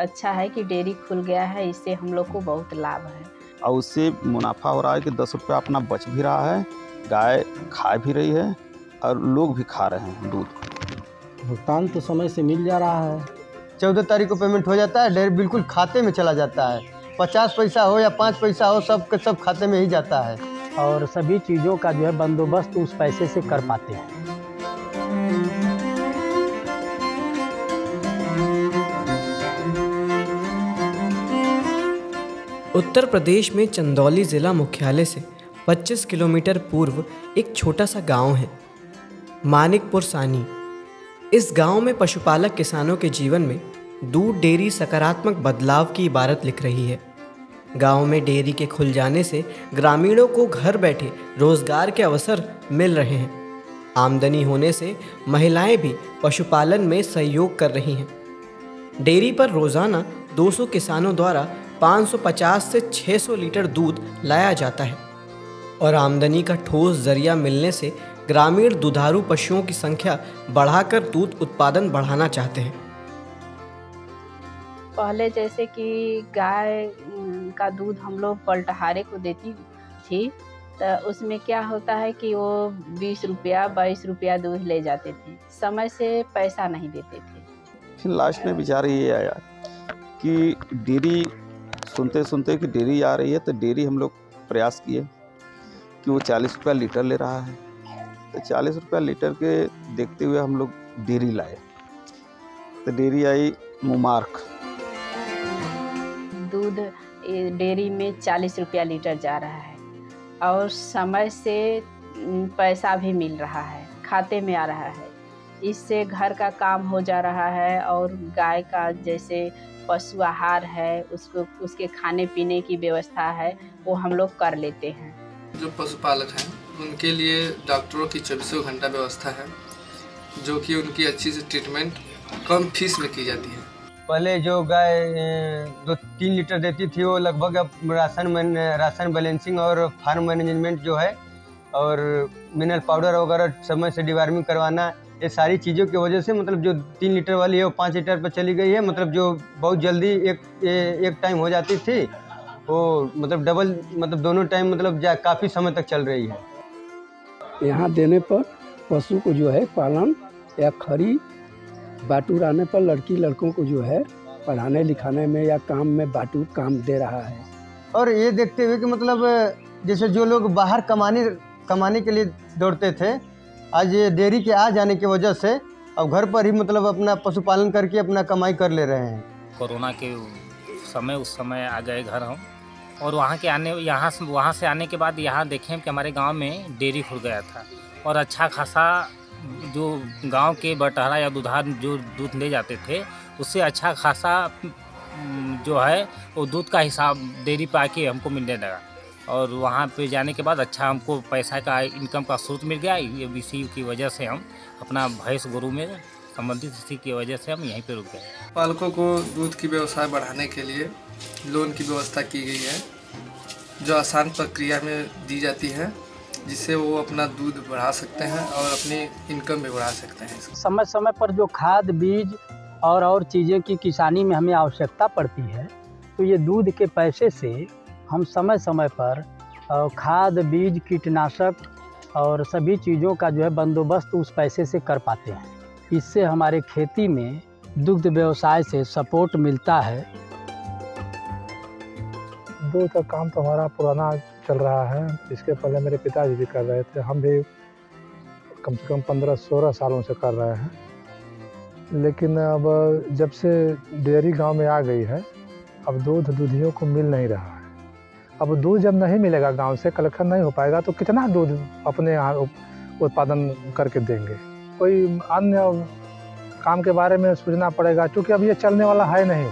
अच्छा है कि डेयरी खुल गया है इससे हम लोग को बहुत लाभ है। और उससे मुनाफा हो रहा है कि दस रुपया अपना बच भी रहा है गाय खा भी रही है और लोग भी खा रहे हैं दूध भुगतान तो समय से मिल जा रहा है। चौदह तारीख को पेमेंट हो जाता है डेयर बिल्कुल खाते में चला जाता है। पचास पैसा हो या पाँच पैसा हो सब सब खाते में ही जाता है। और सभी चीज़ों का जो है बंदोबस्त उस पैसे से कर पाते हैं। उत्तर प्रदेश में चंदौली ज़िला मुख्यालय से 25 किलोमीटर पूर्व एक छोटा सा गाँव है, मानिकपुर सानी। इस गाँव में पशुपालक किसानों के जीवन में दूध डेयरी सकारात्मक बदलाव की इबारत लिख रही है। गाँव में डेयरी के खुल जाने से ग्रामीणों को घर बैठे रोज़गार के अवसर मिल रहे हैं। आमदनी होने से महिलाएँ भी पशुपालन में सहयोग कर रही हैं। डेयरी पर रोज़ाना 200 किसानों द्वारा 550 से 600 लीटर दूध लाया जाता है और आमदनी का ठोस ज़रिया मिलने से ग्रामीण दुधारू पशुओं की संख्या बढ़ाकर दूध उत्पादन बढ़ाना चाहते हैं। पहले जैसे कि गाय का दूध हम लोग पलटहारे को देती थी तो उसमें क्या होता है कि वो बीस रुपया बाईस रुपया दूध ले जाते थे। समय से पैसा नहीं देते थे। लास्ट में विचार ये आया कि डेयरी सुनते सुनते कि डेयरी आ रही है तो डेयरी हम लोग प्रयास किए कि वो चालीस रुपया लीटर ले रहा है। तो चालीस रुपया लीटर के देखते हुए हम लोग डेयरी लाए। तो डेयरी आई मुमार्क। दूध ए, डेयरी में चालीस रुपया लीटर जा रहा है और समय से पैसा भी मिल रहा है खाते में आ रहा है। इससे घर का काम हो जा रहा है और गाय का जैसे पशु आहार है उसको उसके खाने पीने की व्यवस्था है वो हम लोग कर लेते हैं। जो पशुपालक हैं उनके लिए डॉक्टरों की चौबीसों घंटा व्यवस्था है जो कि उनकी अच्छी से ट्रीटमेंट कम फ़ीस में की जाती है। पहले जो गाय दो तीन लीटर देती थी वो लगभग अब राशन मैन राशन बैलेंसिंग और फार्म मैनेजमेंट जो है और मिनरल पाउडर वगैरह समय से डिवार्मिंग करवाना ये सारी चीज़ों की वजह से मतलब जो तीन लीटर वाली है वो पाँच लीटर पर चली गई है। मतलब जो बहुत जल्दी एक ए- एक टाइम हो जाती थी वो मतलब डबल मतलब दोनों टाइम मतलब जा काफ़ी समय तक चल रही है। यहाँ देने पर पशु को जो है पालन या खरी बाटूर आने पर लड़की लड़कों को जो है पढ़ाने लिखाने में या काम में बाटूर काम दे रहा है। और ये देखते हुए कि मतलब जैसे जो लोग बाहर कमाने कमाने के लिए दौड़ते थे आज डेयरी के आ जाने की वजह से अब घर पर ही मतलब अपना पशुपालन करके अपना कमाई कर ले रहे हैं। कोरोना के समय, उस समय आ गए घर हम। और वहाँ के आने, यहाँ से, वहाँ से आने के बाद यहाँ देखें कि हमारे गाँव में डेयरी खुल गया था। और अच्छा खासा जो गाँव के बटहरा या दुधार जो दूध ले जाते थे, उससे अच्छा खासा, जो है, वो दूध का हिसाब डेयरी पर आके हमको मिलने लगा। और वहाँ पे जाने के बाद अच्छा हमको पैसा का इनकम का स्रोत मिल गया। ये इसी की वजह से हम अपना भैंस गोरू में संबंधित इसी की वजह से हम यहीं पे रुक गए। पालकों को दूध की व्यवसाय बढ़ाने के लिए लोन की व्यवस्था की गई है जो आसान प्रक्रिया में दी जाती है जिससे वो अपना दूध बढ़ा सकते हैं और अपनी इनकम भी बढ़ा सकते हैं। समय समय पर जो खाद बीज और और चीज़ें की किसानी में हमें आवश्यकता पड़ती है तो ये दूध के पैसे से हम समय समय पर खाद, बीज, कीटनाशक और सभी चीज़ों का जो है बंदोबस्त उस पैसे से कर पाते हैं। इससे हमारे खेती में दुग्ध व्यवसाय से सपोर्ट मिलता है। दूध का काम तो हमारा पुराना चल रहा है, इसके पहले मेरे पिताजी भी कर रहे थे, हम भी कम से कम पंद्रह सोलह सालों से कर रहे हैं। लेकिन अब जब से डेयरी गाँव में आ गई है, अब दूध दूधियों को मिल नहीं रहा है। अब दूध जब नहीं मिलेगा गाँव से कलेक्शन नहीं हो पाएगा तो कितना दूध अपने यहाँ उत्पादन करके देंगे? कोई अन्य काम के बारे में सोचना पड़ेगा, क्योंकि अब ये चलने वाला है नहीं।